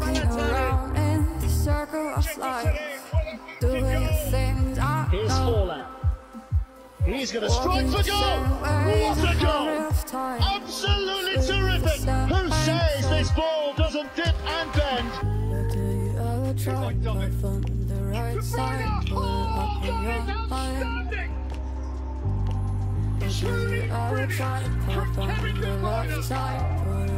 Walking around in the circle of life, doing things I Here's know. Fowler. He's going to strike for the goal. What a goal! Absolutely terrific. Who says this ball doesn't dip and bend? Do you oh, ever try to from the right side? It up in your mind. Do you ever try to the left side?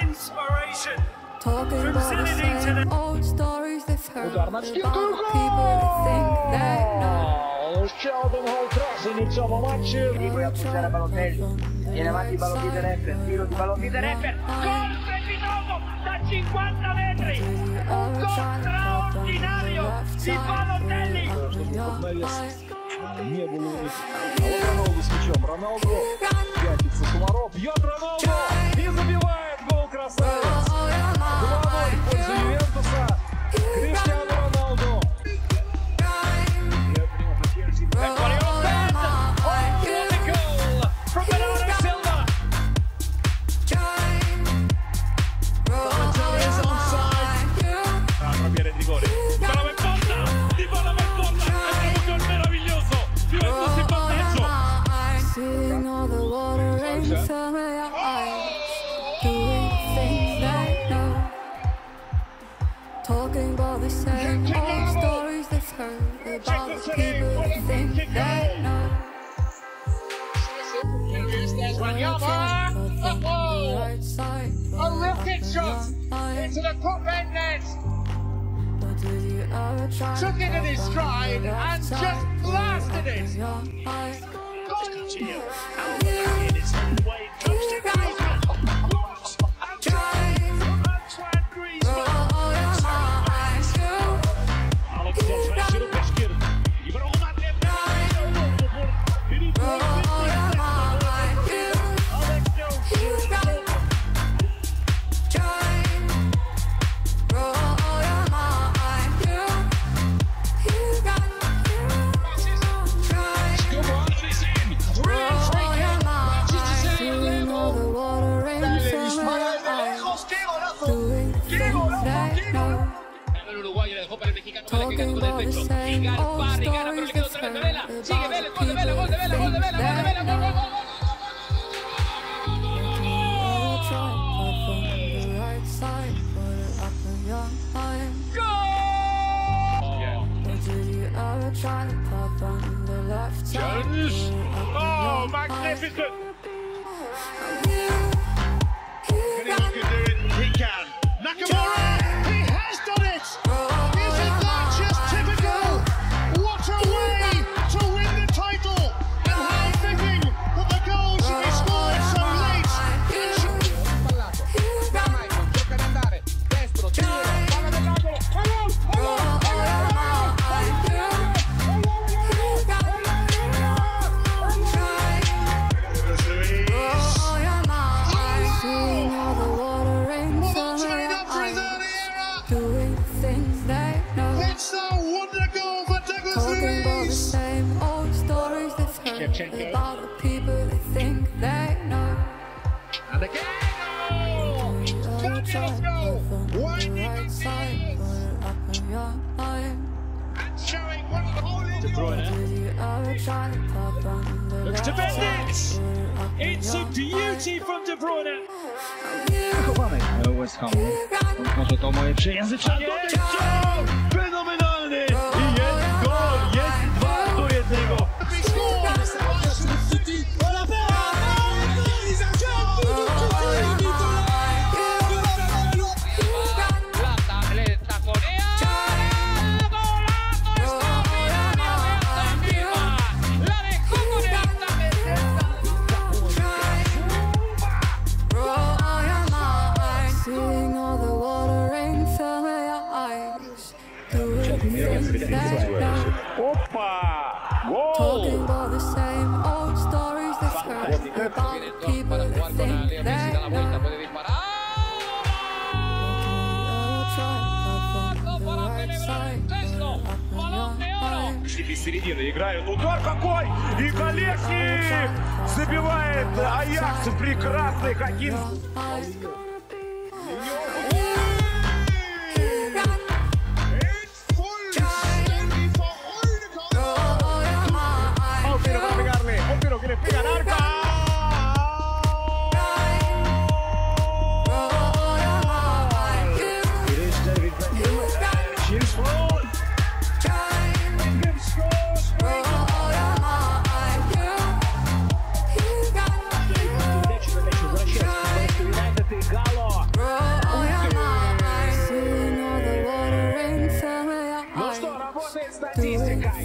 inspiration, from to the... Old stories they've heard people think they know. Lo Sheldon Hall Cross iniziava a puntare Balotelli viene avanti Balotelli di Repper tiro di Balotelli di Repper gol strepitoso da 50 metri! un gol straordinario! Di Balotelli Не было у них. А вот Роналду с мячом. Роналду пятится. Комаров бьет Роналду и забивает гол красавец. 2-0 в пользу Ювентуса. Криштиану Роналду. Water in some of your eyes, doing things they know, talking about the same old stories they've heard about the people think they know. A rocket shot into the top end net. Took it in his stride and just blasted it. Gio. Pero le stories quedó they've tremendo heard Vela. Sigue Vélez, about gol de Vela, gol de Vela, gol de Vela, gol de Vela, gol, gol, gol, gol, Jones. Oh, magnificent. Anyone can do it. He can. Nakamura. Fabulous goal. Winding Right side, it up in your mind. And showing what the whole De Bruyne. Did you ever try to pop on the Looks to left bend side, it. put it up in It's a beauty from De Bruyne. Wychowany West. Może to moje. Oro. Середины играют. Удар какой! И Колесник забивает Аякс. Прекрасный хоккей.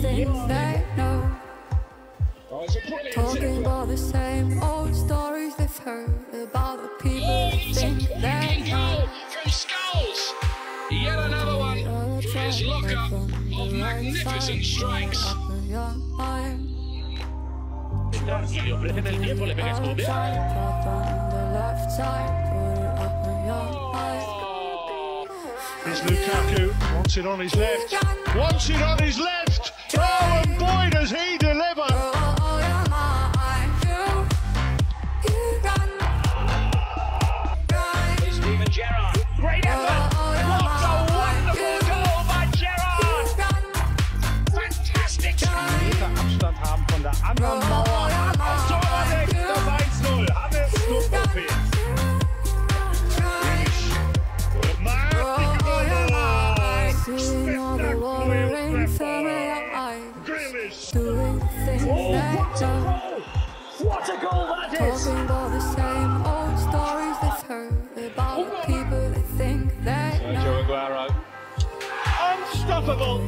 things they know. Talking about the same old stories they've heard about the people oh, they think they know. From Scholes, yet another one from his lockup of magnificent strikes. Oh. Si Lukaku, wants it on his left, wants it on his left! Haben von der anderen Mauer. Aufs Torwart, das 1-0. Hannes Knupperfeld. Grealish. Doing things they. What a goal that is! Talking about the same old stories they've heard about the people that think they know. Aguero. Unstoppable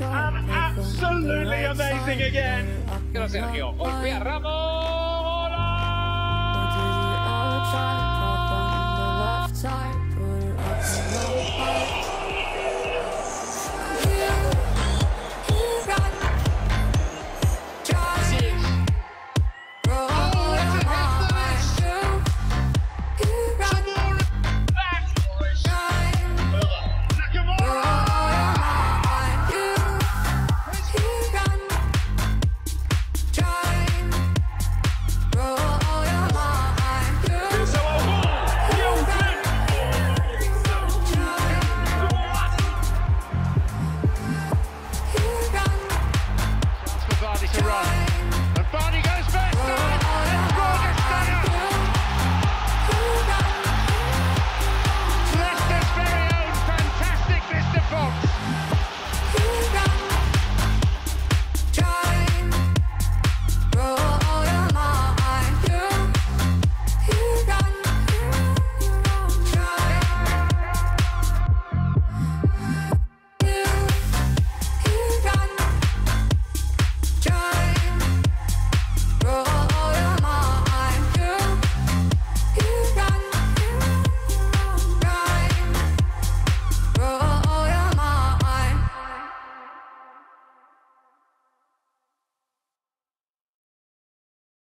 and absolutely amazing again. Quiero Sergio. Golpea Ramos.